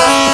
Oh